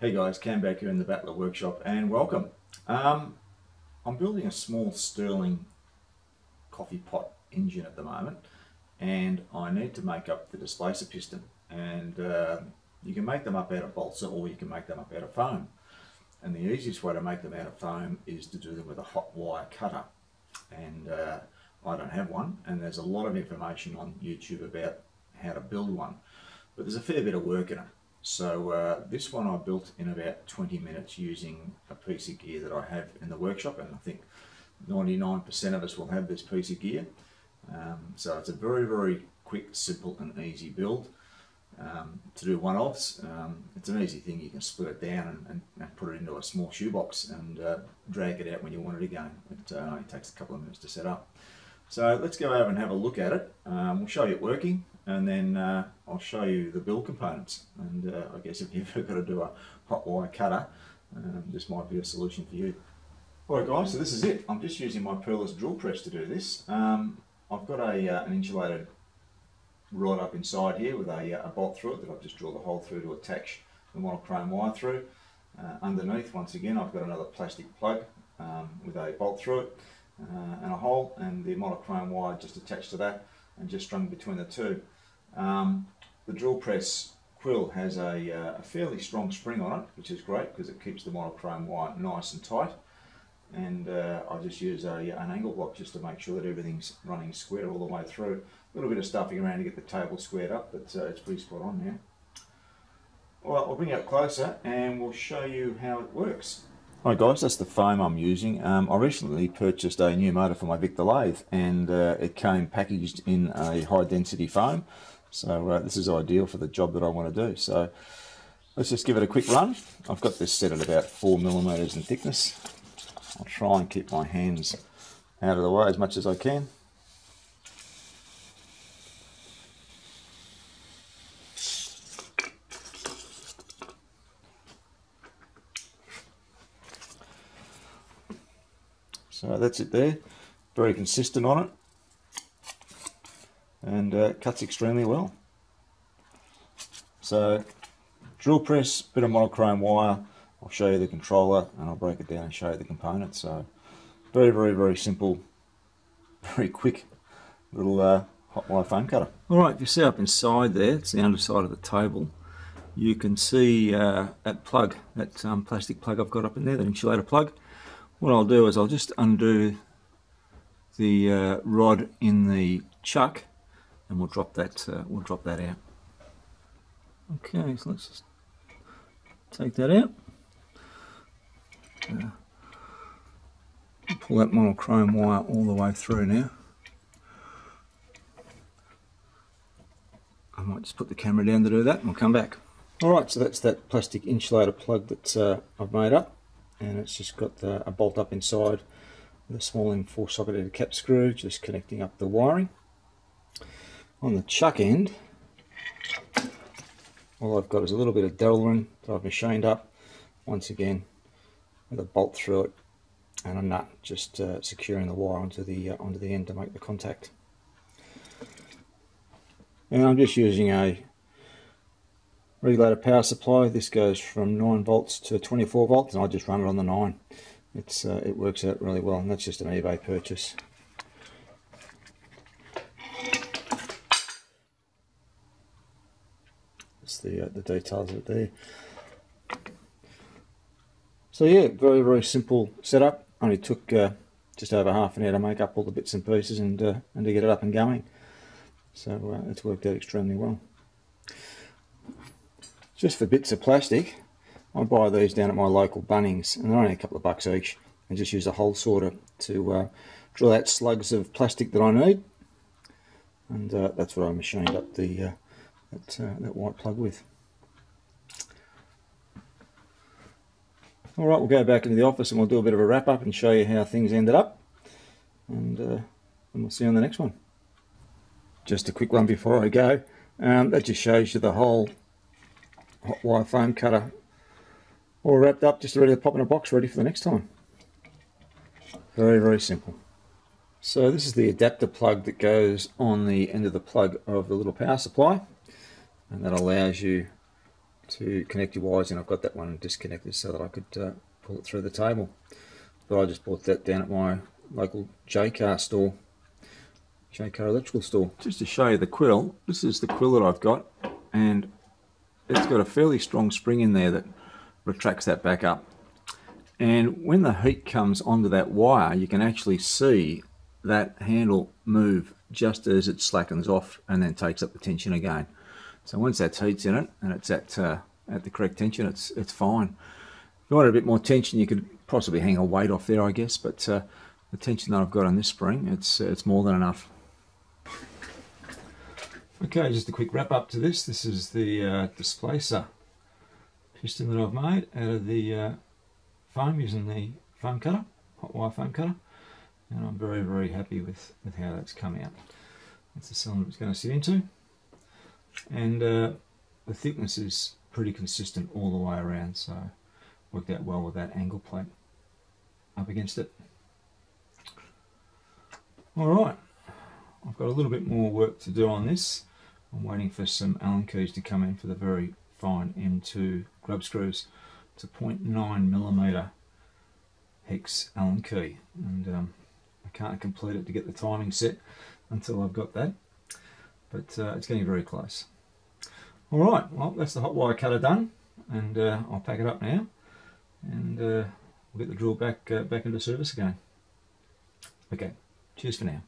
Hey guys, Cam back here in the Battler Workshop and welcome. Um, I'm building a small Stirling coffee pot engine at the moment and I need to make up the displacer piston and uh, you can make them up out of balsa or you can make them up out of foam. And the easiest way to make them out of foam is to do them with a hot wire cutter. And uh, I don't have one and there's a lot of information on YouTube about how to build one but there's a fair bit of work in it so uh, this one I built in about 20 minutes using a piece of gear that I have in the workshop and I think 99% of us will have this piece of gear. Um, so it's a very, very quick, simple and easy build. Um, to do one-offs, um, it's an easy thing. You can split it down and, and, and put it into a small shoebox and uh, drag it out when you want it again. It uh, only takes a couple of minutes to set up. So let's go over and have a look at it. Um, we'll show you it working and then uh, I'll show you the build components and uh, I guess if you've ever got to do a hot wire cutter um, this might be a solution for you. Alright guys, so this is it. I'm just using my Peerless drill press to do this. Um, I've got a, uh, an insulated rod up inside here with a, uh, a, bolt through it that I've just drilled a hole through to attach the monochrome wire through. Uh, underneath, once again, I've got another plastic plug um, with a bolt through it uh, and a hole and the monochrome wire just attached to that and just strung between the two. Um, the drill press quill has a, uh, a, fairly strong spring on it, which is great because it keeps the monochrome wire nice and tight. And uh, I just use a, an angle block just to make sure that everything's running square all the way through. A little bit of stuffing around to get the table squared up, but uh, it's pretty spot on now. Alright, I'll bring it up closer and we'll show you how it works. Hi guys, that's the foam I'm using. Um, I recently purchased a new motor for my Victor lathe and uh, it came packaged in a high density foam. So uh, this is ideal for the job that I want to do. So let's just give it a quick run. I've got this set at about four millimeters in thickness. I'll try and keep my hands out of the way as much as I can. So that's it there, very consistent on it and uh, cuts extremely well. So drill press, bit of monochrome wire, I'll show you the controller and I'll break it down and show you the components. So very, very, very simple, very quick little uh, hot wire foam cutter. Alright, if you see up inside there, it's the underside of the table, you can see uh, that plug, that um, plastic plug I've got up in there, that insulator plug. What I'll do is I'll just undo the uh, rod in the chuck and we'll drop that uh, we'll drop that out. Okay, so let's just take that out. Uh, pull that monochrome wire all the way through now. I might just put the camera down to do that and we'll come back. Alright, so that's that plastic insulator plug that uh, I've made up and it's just got uh, a bolt up inside the a small M4 socketed cap screw just connecting up the wiring. On the chuck end, all I've got is a little bit of Delrin that I've machined up once again with a bolt through it and a nut just uh, securing the wire onto the uh, onto the end to make the contact. And I'm just using a regulator power supply. This goes from 9 volts to 24 volts and I just run it on the 9. It's uh, It works out really well and that's just an eBay purchase. That's the, uh, the details of it there. So yeah, very very simple setup. Only took uh, just over half an hour to make up all the bits and pieces and, uh, and to get it up and going. So uh, it's worked out extremely well just for bits of plastic I buy these down at my local Bunnings and they're only a couple of bucks each and just use a hole sorter to uh, drill out slugs of plastic that I need and uh, that's what I machined up the uh, that, uh, that white plug with. Alright, we'll go back into the office and we'll do a bit of a wrap up and show you how things ended up and, uh, and we'll see you on the next one. Just a quick one before I go. Um, that just shows you the whole hot wire foam cutter all wrapped up just ready to pop in a box ready for the next time very very simple so this is the adapter plug that goes on the end of the plug of the little power supply and that allows you to connect your wires and I've got that one disconnected so that I could uh, pull it through the table. But I just bought that down at my local Jaycar store, Jaycar electrical store. Just to show you the quill, this is the quill that I've got and it's got a fairly strong spring in there that retracts that back up. And when the heat comes onto that wire, you can actually see that handle move just as it slackens off and then takes up the tension again. So once that heat's in it and it's at uh, at the correct tension, it's it's fine. If you wanted a bit more tension, you could possibly hang a weight off there, I guess. But uh, the tension that I've got on this spring, it's it's more than enough. Okay, just a quick wrap up to this. This is the uh, displacer piston that I've made out of the uh, foam using the foam cutter, hot wire foam cutter. And I'm very, very happy with, with how that's come out. That's the cylinder it's going to sit into. And uh, the thickness is pretty consistent all the way around, so worked out well with that angle plate up against it. Alright, I've got a little bit more work to do on this. I'm waiting for some Allen keys to come in for the very fine M2 grub screws. It's a 0.9 millimeter hex Allen key and um, I can't complete it to get the timing set until I've got that but uh, it's getting very close. Alright, well that's the hot wire cutter done and uh, I'll pack it up now and uh, we'll get the drill back, uh, back into service again. Okay, cheers for now.